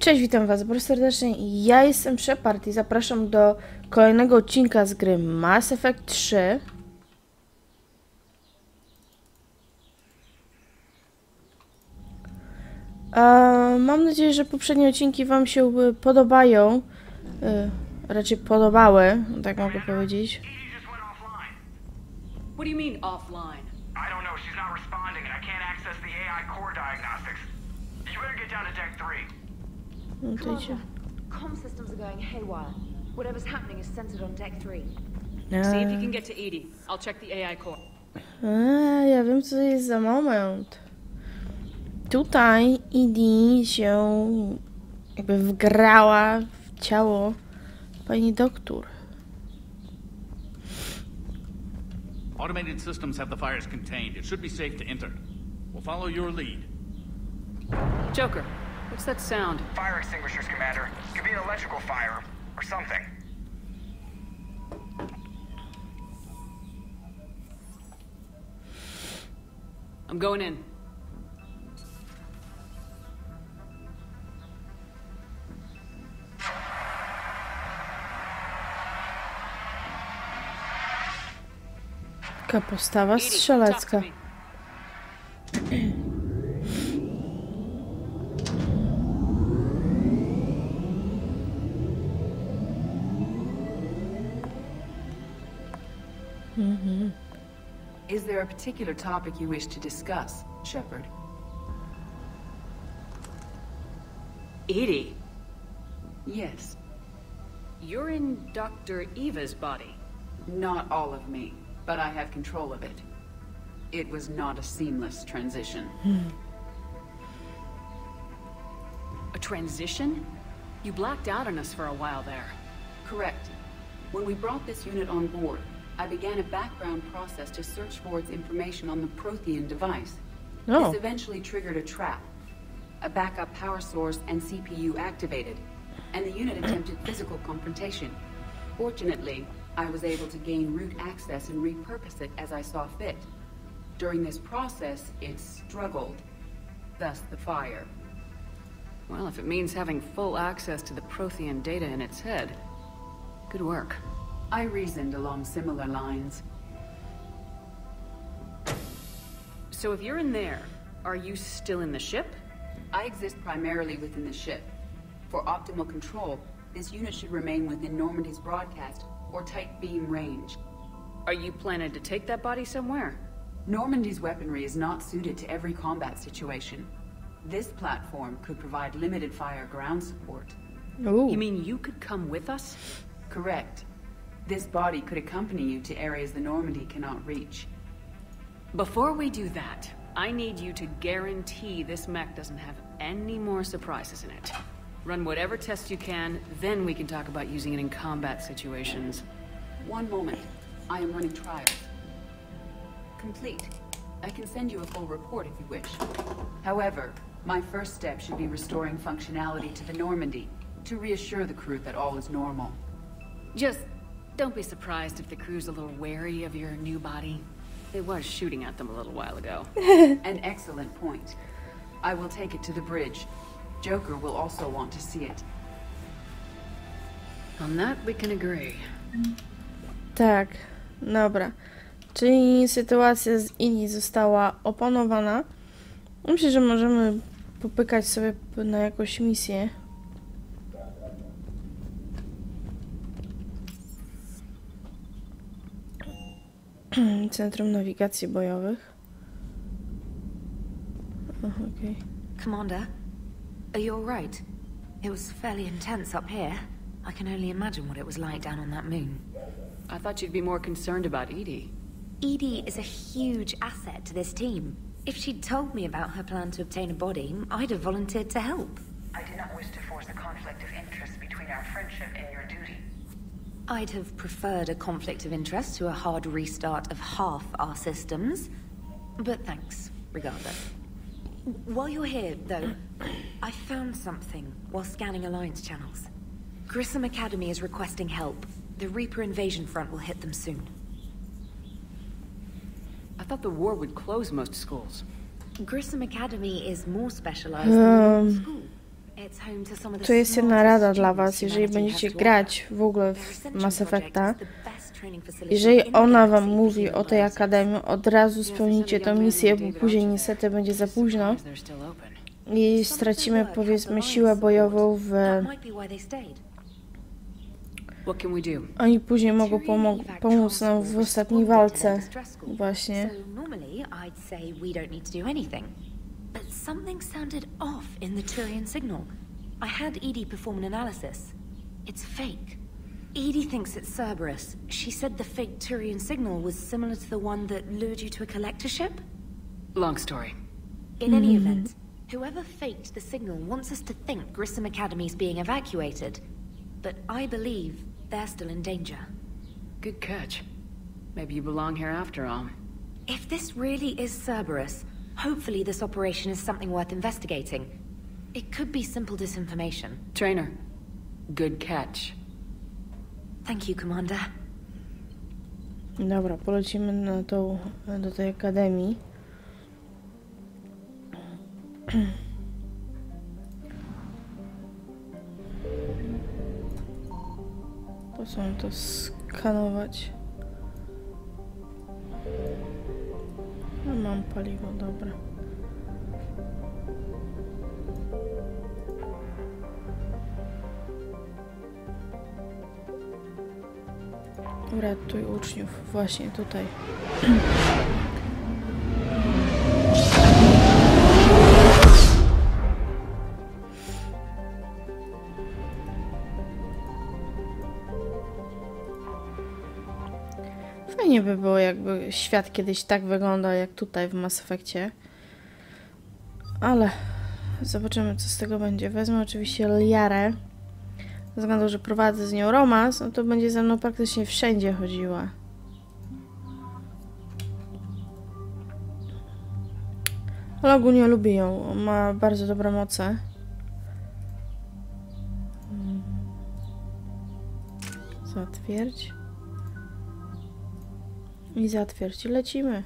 Cześć, witam was bardzo serdecznie. Ja jestem Shepard i zapraszam do kolejnego odcinka z gry Mass Effect 3. E, mam nadzieję, że poprzednie odcinki wam się podobają. E, raczej podobały, tak mogę powiedzieć. What do you mean offline? I don't know, she's not responding and I can't access the AI core diagnostics. You better get down to deck 3. No to idzie. Comm systems are going haywire. Whatever's happening is centered on deck three. See if you can get to EDI. I'll check the AI core. Ah, e, ja wiem, co to jest za moment. Tutaj Idi się jakby wgrała w ciało pani doktor. Automated systems have the fires contained. It should be safe to enter. We'll follow your lead. Joker, what's that sound? Fire extinguishers, Commander. Could be an electrical fire or something. I'm going in. Taka postawa Edie, strzelecka. Particular topic you wish to discuss, Shepard? EDI, Yes. you're in Dr. Eva's body. Not all of me, but I have control of it. It was not a seamless transition. Hmm. A transition? You blacked out on us for a while there. Correct. When we brought this unit on board, I began a background process to search for its information on the Prothean device. Oh. This eventually triggered a trap. A backup power source and CPU activated, and the unit attempted physical confrontation. Fortunately, I was able to gain root access and repurpose it as I saw fit. During this process, it struggled. Thus the fire. Well, if it means having full access to the Prothean data in its head. Good work. I reasoned along similar lines. So if you're in there, are you still in the ship? I exist primarily within the ship. For optimal control, this unit should remain within Normandy's broadcast or tight beam range. Are you planning to take that body somewhere? Normandy's weaponry is not suited to every combat situation. This platform could provide limited fire ground support. Ooh. You mean you could come with us? Correct. This body could accompany you to areas the Normandy cannot reach. Before we do that, I need you to guarantee this mech doesn't have any more surprises in it. Run whatever tests you can, then we can talk about using it in combat situations. One moment. I am running trials. Complete. I can send you a full report if you wish. However, my first step should be restoring functionality to the Normandy to reassure the crew that all is normal. Just don't be surprised if the crew's a little wary of your new body. It was shooting at them a little while ago. An excellent point. I will take it to the bridge. Joker will also want to see it. On that we can agree. Tak, dobra. Czyli sytuacja z Idi została opanowana. Myślę, że możemy popykać sobie na jakąś misję. Centrum Nawigacji Bojowych. Aha, Okej. Commander, are you alright? It was fairly intense up here. I can only imagine what it was like down on that moon. I thought you'd be more concerned about EDI. EDI is a huge asset to this team. If she'd told me about her plan to obtain a body, I'd have volunteered to help. I do not wish to force a conflict of interest between our friendship and your duty. I'd have preferred a conflict of interest to a hard restart of half our systems. But thanks, regardless. While you're here, though, I found something while scanning Alliance channels. Grissom Academy is requesting help. The Reaper invasion front will hit them soon. I thought the war would close most schools. Grissom Academy is more specialized um, than the To jest jedna rada dla Was, jeżeli będziecie grać w ogóle w Mass Effecta. Jeżeli ona Wam mówi o tej akademii, od razu spełnijcie tę misję, bo później niestety będzie za późno. i stracimy powiedzmy siłę bojową w... Oni później mogą pomóc nam w ostatniej walce. Właśnie. Something sounded off in the Turian signal. I had EDI perform an analysis. It's fake. EDI thinks it's Cerberus. She said the fake Turian signal was similar to the one that lured you to a collector ship? Long story. In any mm-hmm. event, whoever faked the signal wants us to think Grissom Academy's being evacuated. But I believe they're still in danger. Good catch. Maybe you belong here after all. If this really is Cerberus, hopefully this operation is something worth investigating. It could be simple disinformation. Traynor, good catch. Thank you, Commander. Dobra, polecimy na tą, do tej akademii. Po co mam to skanować? Mam paliwo, dobra. Uratuj uczniów, właśnie tutaj. Fajnie by było, jakby świat kiedyś tak wyglądał, jak tutaj w Mass Effectie. Ale zobaczymy, co z tego będzie. Wezmę oczywiście Liarę. Ze względu, że prowadzę z nią romans, no to będzie ze mną praktycznie wszędzie chodziła. Ale ogólnie lubię ją. Ma bardzo dobre moce. Mm. Zatwierdź. I zatwierdź. I lecimy.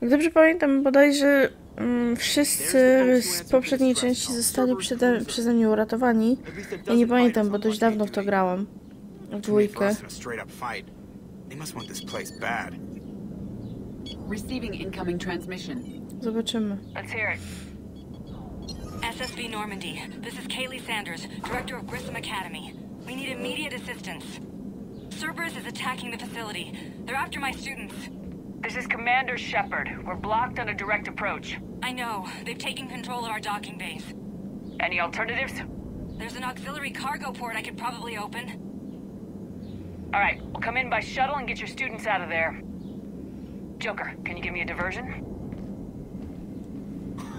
Jak dobrze pamiętam, bodajże mm, wszyscy z poprzedniej części zostali przede, przeze mnie uratowani. Ja nie pamiętam, bo dość dawno w to grałam. W dwójkę. Zobaczymy. SSV Normandy, this is Kaylee Sanders, Director of Grissom Academy. We need immediate assistance. Cerberus is attacking the facility. They're after my students. This is Commander Shepard. We're blocked on a direct approach. I know. They've taken control of our docking base. Any alternatives? There's an auxiliary cargo port I could probably open. All right, we'll come in by shuttle and get your students out of there. Joker, can you give me a diversion?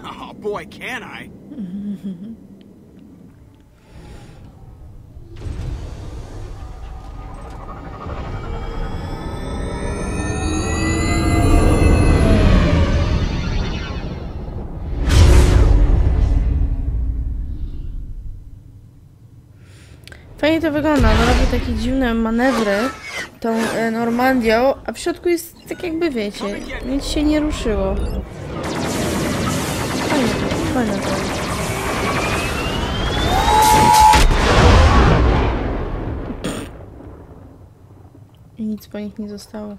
Oh boy, can I! Fajnie to wygląda. No robi takie dziwne manewry tą e, Normandią, a w środku jest tak jakby wiecie, nic się nie ruszyło. Fajne to, fajne to. I nic po nich nie zostało.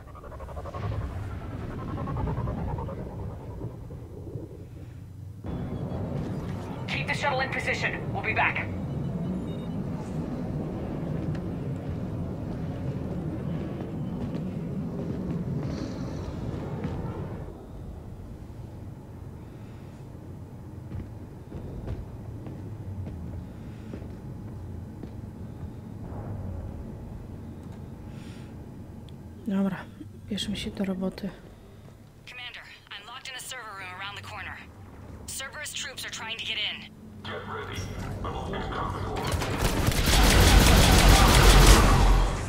Dobra, bierzmy się do roboty. Commander, I'm locked in a server room around the corner. Cerberus troops are trying to get in.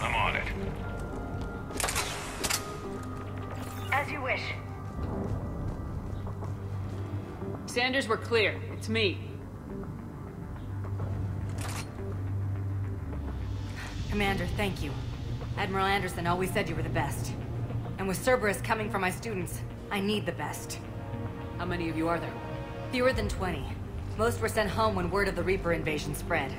I'm on it. As you wish. Sanders, we're clear. It's me. Commander, thank you. Admiral Anderson always said you were the best. And with Cerberus coming for my students, I need the best. How many of you are there? Fewer than 20. Most were sent home when word of the Reaper invasion spread.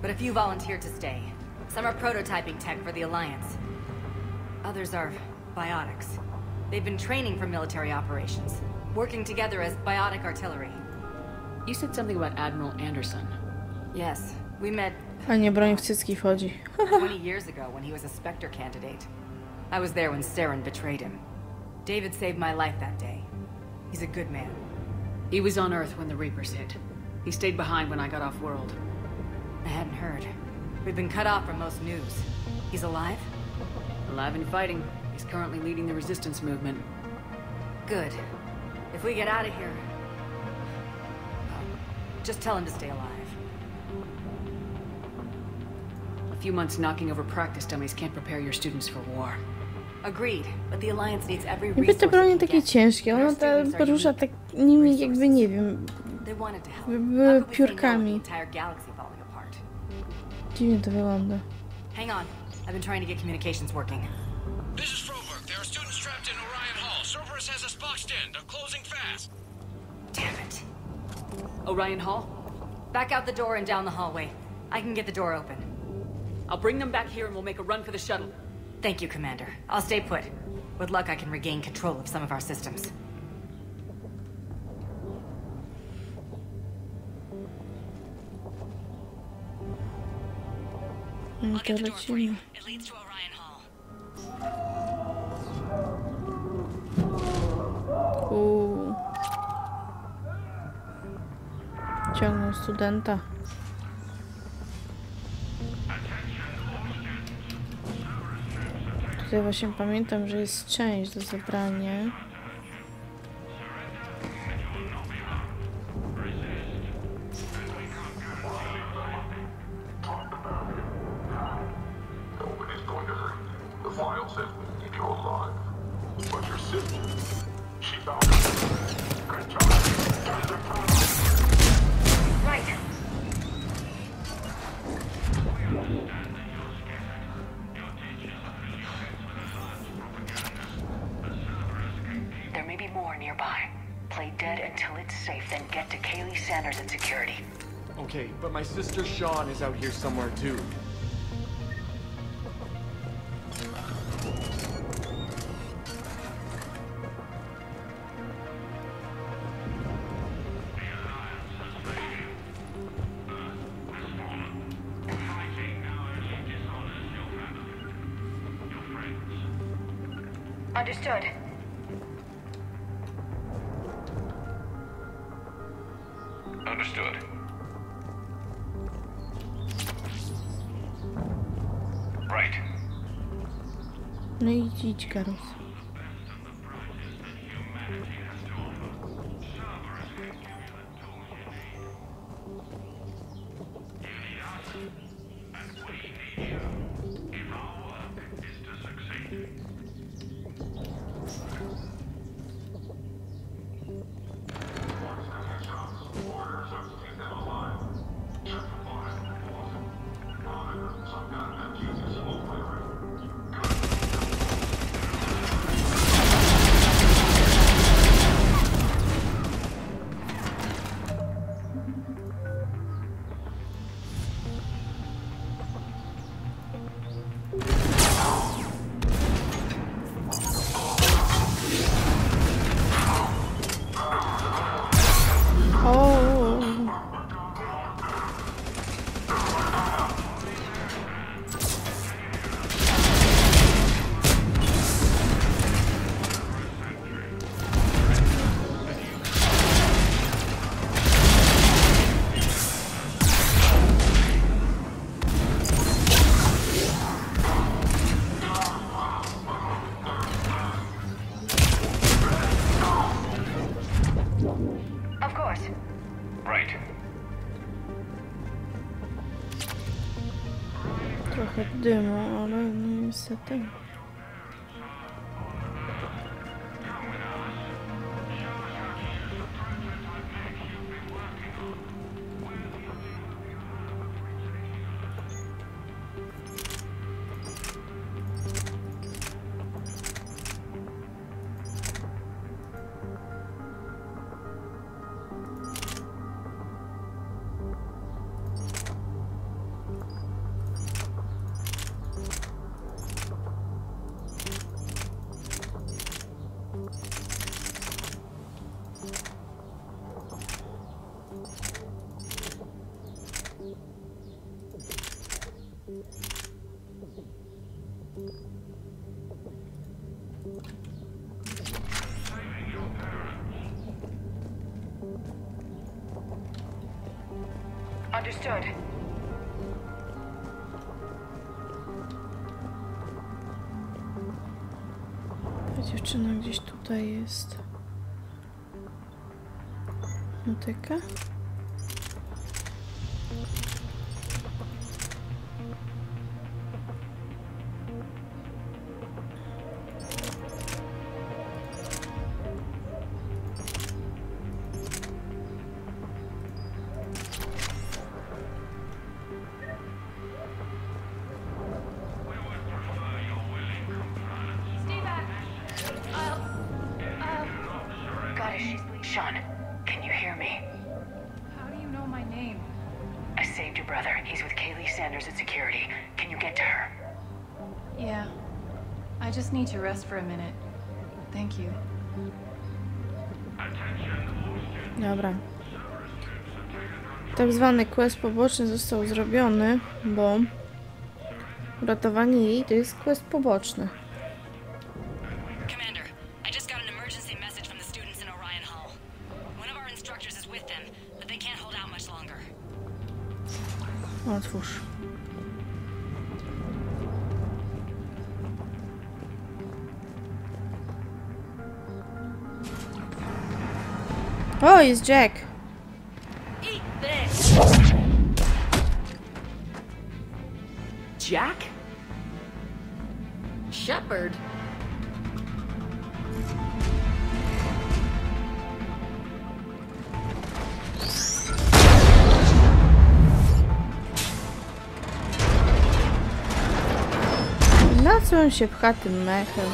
But a few volunteered to stay. Some are prototyping tech for the Alliance. Others are biotics. They've been training for military operations, working together as biotic artillery. You said something about Admiral Anderson. Yes, we met Fajnie broń w cycki wchodzi. 20 years ago when he was a Spectre candidate. I was there when Saren betrayed him. David saved my life that day. He's a good man. He was on Earth when the Reapers hit. He stayed behind when I got off world. I hadn't heard. We've been cut off from most news. He's alive? Alive and fighting. He's currently leading the resistance movement. Good. If we get out of here... Uh, just tell him to stay alive. A few months knocking over practice dummies can't prepare your students for war. Agreed, but the Alliance needs every Jakby resource te it bronie can takie get. ciężkie, ona ta porusza tak nimi jakby, nie wiem, They wanted to help. jakby How we say no the piórkami. entire galaxy falling apart? Dziwnie to wygląda. Hang on. I've been trying to get communications working. This is Froberg. There are students trapped in Orion Hall. Cerberus has us boxed in. They're closing fast. Damn it. Orion Hall? Back out the door and down the hallway. I can get the door open. I'll bring them back here and we'll make a run for the shuttle. Thank you, Commander. I'll stay put. With luck, I can regain control of some of our systems. No to lecimy. It leads to Orion Hall. Uuu. Ciągnął studenta. Tutaj właśnie pamiętam, że jest część do zebrania. Then get to Kahlee Sanders in security. Okay, but my sister Sean is out here somewhere too. No i no Understood. Ta dziewczyna gdzieś tutaj jest. Motyka? Dobra. Tak zwany quest poboczny został zrobiony, bo uratowanie jej to jest quest poboczny. Jest Jack. Eat this! Jack? Shepard? Na co on się pcha tym mechem?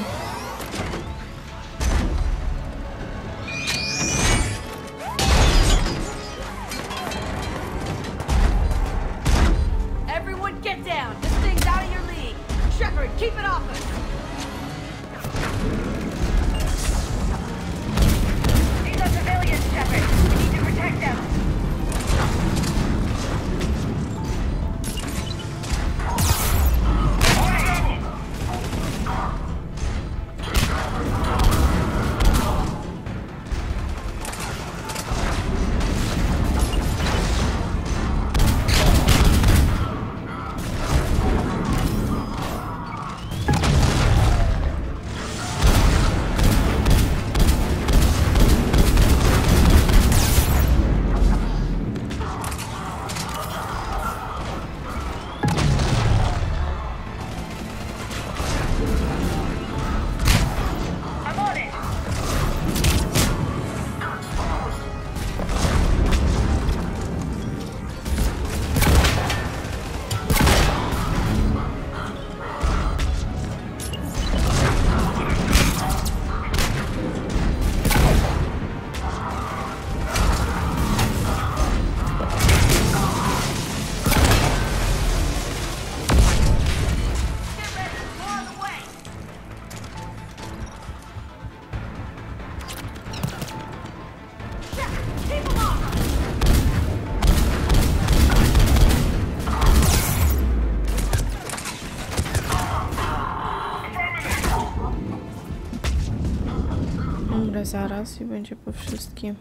Zaraz i będzie po wszystkim.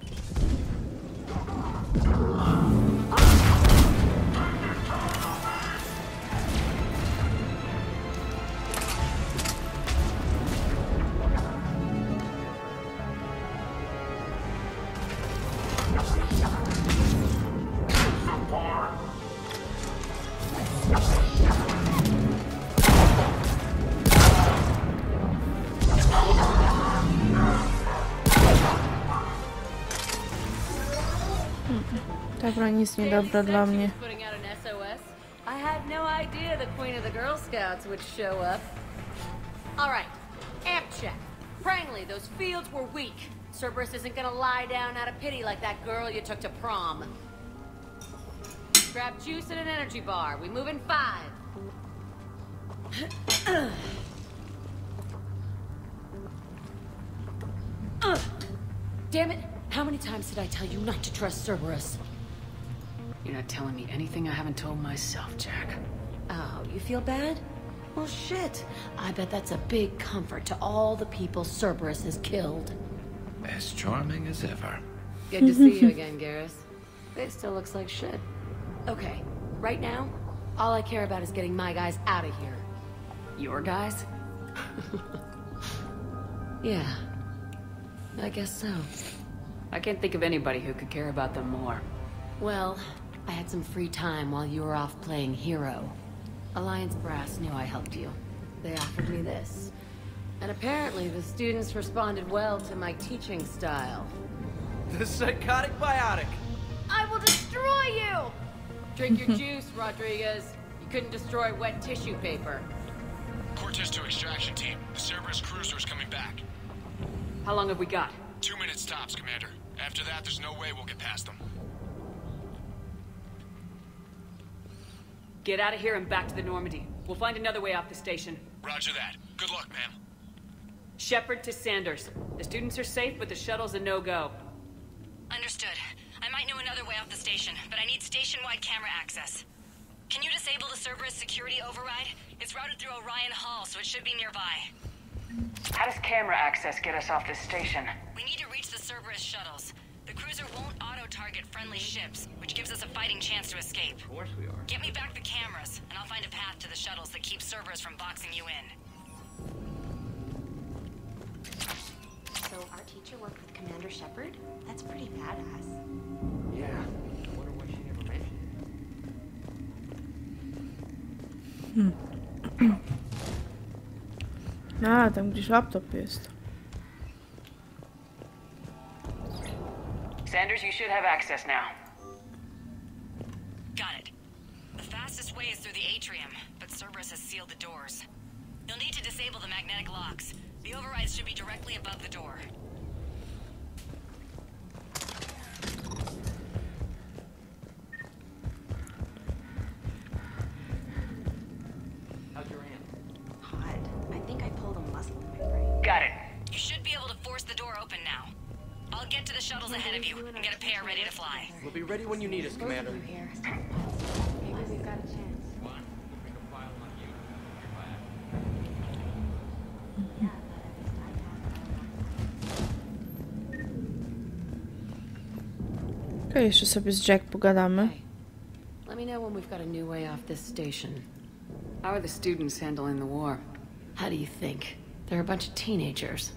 Ta broń jest niedobra dla mnie. Putting out an SOS? I had no idea the queen of the Girl Scouts would show up. Alright, amp check. Prangley, those fields were weak. Cerberus isn't gonna lie down out of pity like that girl you took to prom. Grab juice and an energy bar. We move in five. Damn it! How many times did I tell you not to trust Cerberus? You're not telling me anything I haven't told myself, Jack. Oh, you feel bad? Well, shit. I bet that's a big comfort to all the people Cerberus has killed. As charming as ever. Good to see you again, Garrus. It still looks like shit. Okay, right now, all I care about is getting my guys out of here. Your guys? Yeah, I guess so. I can't think of anybody who could care about them more. Well, I had some free time while you were off playing hero. Alliance Brass knew I helped you. They offered me this. And apparently the students responded well to my teaching style. The psychotic biotic. I will destroy you! Drink your juice, Rodriguez. You couldn't destroy wet tissue paper. Cortez to extraction team. The Cerberus cruiser is coming back. How long have we got? Two minutes tops, Commander. After that, there's no way we'll get past them. Get out of here and back to the Normandy. We'll find another way off the station. Roger that. Good luck, ma'am. Shepard to Sanders. The students are safe, but the shuttle's a no-go. Understood. I might know another way off the station, but I need station-wide camera access. Can you disable the Cerberus security override? It's routed through Orion Hall, so it should be nearby. How does camera access get us off this station? We need to reach the Cerberus shuttles. The cruiser won't auto-target friendly ships, which gives us a fighting chance to escape. Of course we are. Get me back the cameras, and I'll find a path to the shuttles that keep Cerberus from boxing you in. So our teacher worked with Commander Shepard? That's pretty badass. Yeah. I wonder why she never mentioned A, tam gdzieś laptop jest. Sanders, you should have access now. Got it. The fastest way is through the atrium, but Cerberus has sealed the doors. You'll need to disable the magnetic locks. The overrides should be directly above the door. When you need us, Commander. Maybe we've got a chance. Okej, jeszcze sobie z Jack pogadamy. Let me know when we've got a new way off this station. How are the students handling the war? How do you think? They're a bunch of teenagers.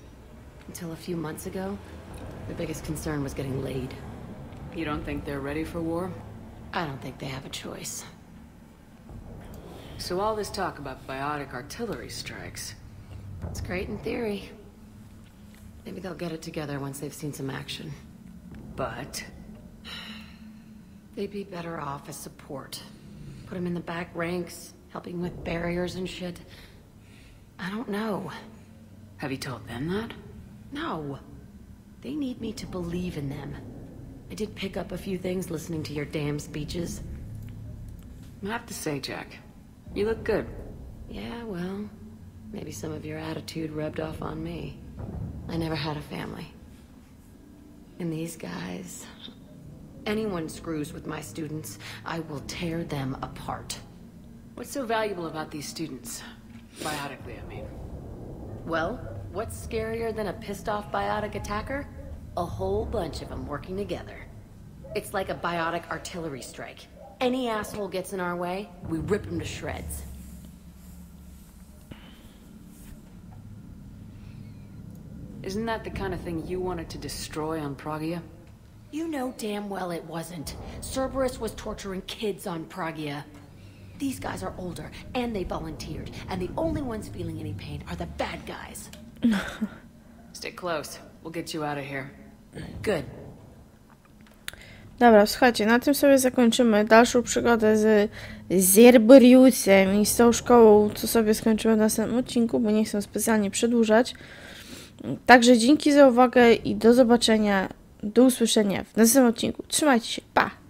Until a few months ago, their biggest concern was getting laid. You don't think they're ready for war? I don't think they have a choice. So all this talk about biotic artillery strikes. It's great in theory. Maybe they'll get it together once they've seen some action. But They'd be better off as support. Put them in the back ranks, helping with barriers and shit. I don't know. have you told them that? No. They need me to believe in them. I did pick up a few things listening to your damn speeches. I have to say, Jack, you look good. Yeah, well, maybe some of your attitude rubbed off on me. I never had a family. And these guys... Anyone screws with my students, I will tear them apart. What's so valuable about these students? Biotically, I mean. Well, what's scarier than a pissed off biotic attacker? A whole bunch of them working together. It's like a biotic artillery strike. Any asshole gets in our way, we rip him to shreds. Isn't that the kind of thing you wanted to destroy on Pragia? You know damn well it wasn't. Cerberus was torturing kids on Pragia. These guys are older, and they volunteered, and the only ones feeling any pain are the bad guys. Stick close. We'll get you out of here. Good. Dobra, słuchajcie, na tym sobie zakończymy dalszą przygodę z Zerberiusem i z tą szkołą, co sobie skończymy w następnym odcinku, bo nie chcę specjalnie przedłużać. Także dzięki za uwagę i do zobaczenia, do usłyszenia w następnym odcinku. Trzymajcie się, pa!